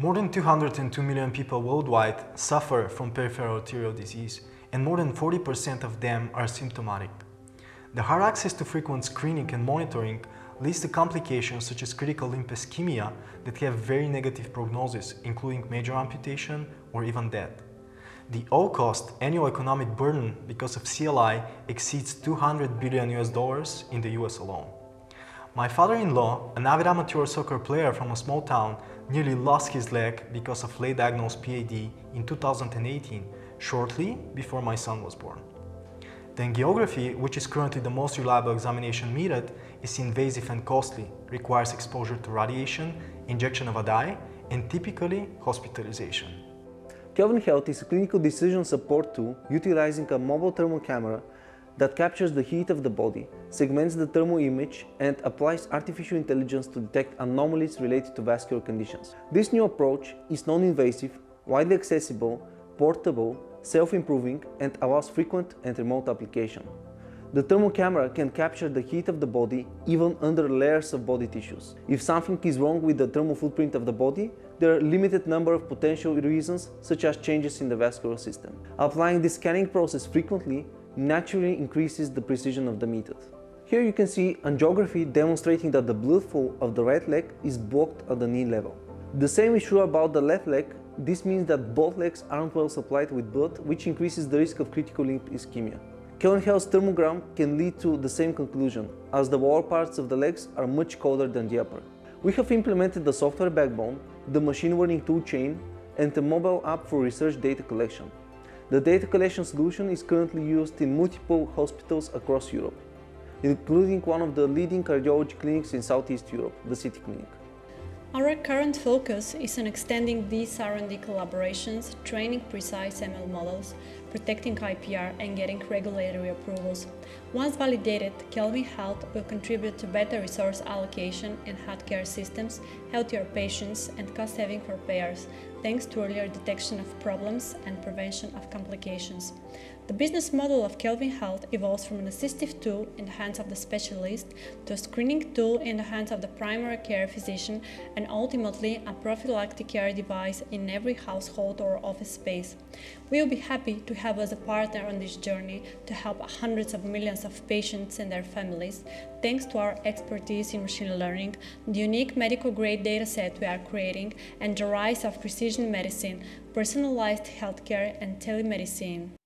More than 202 million people worldwide suffer from peripheral arterial disease, and more than 40% of them are symptomatic. The hard access to frequent screening and monitoring leads to complications such as critical limb ischemia that have very negative prognosis, including major amputation or even death. The all-cost annual economic burden because of CLI exceeds 200 billion US dollars in the US alone. My father-in-law, an avid amateur soccer player from a small town, nearly lost his leg because of late diagnosed PAD in 2018, shortly before my son was born. The angiography, which is currently the most reliable examination method, is invasive and costly, requires exposure to radiation, injection of a dye, and typically hospitalization. Kelvin Health is a clinical decision support tool utilizing a mobile thermal camera that captures the heat of the body, segments the thermal image, and applies artificial intelligence to detect anomalies related to vascular conditions. This new approach is non-invasive, widely accessible, portable, self-improving, and allows frequent and remote application. The thermal camera can capture the heat of the body even under layers of body tissues. If something is wrong with the thermal footprint of the body, there are limited number of potential reasons such as changes in the vascular system. Applying this scanning process frequently naturally increases the precision of the method. Here you can see angiography demonstrating that the blood flow of the right leg is blocked at the knee level. The same is true about the left leg. This means that both legs aren't well supplied with blood, which increases the risk of critical limb ischemia. Kelvin Health's thermogram can lead to the same conclusion, as the lower parts of the legs are much colder than the upper. We have implemented the software backbone, the machine learning toolchain, and a mobile app for research data collection. The data collection solution is currently used in multiple hospitals across Europe, including one of the leading cardiology clinics in Southeast Europe, the City Clinic. Our current focus is on extending these R&D collaborations, training precise ML models, protecting IPR and getting regulatory approvals. Once validated, Kelvin Health will contribute to better resource allocation in healthcare systems, healthier patients and cost saving for payers, thanks to earlier detection of problems and prevention of complications. The business model of Kelvin Health evolves from an assistive tool in the hands of the specialist to a screening tool in the hands of the primary care physician and ultimately a prophylactic care device in every household or office space. We will be happy to have as a partner on this journey to help hundreds of millions of patients and their families thanks to our expertise in machine learning, the unique medical grade dataset we are creating, and the rise of precision medicine, personalized healthcare, and telemedicine.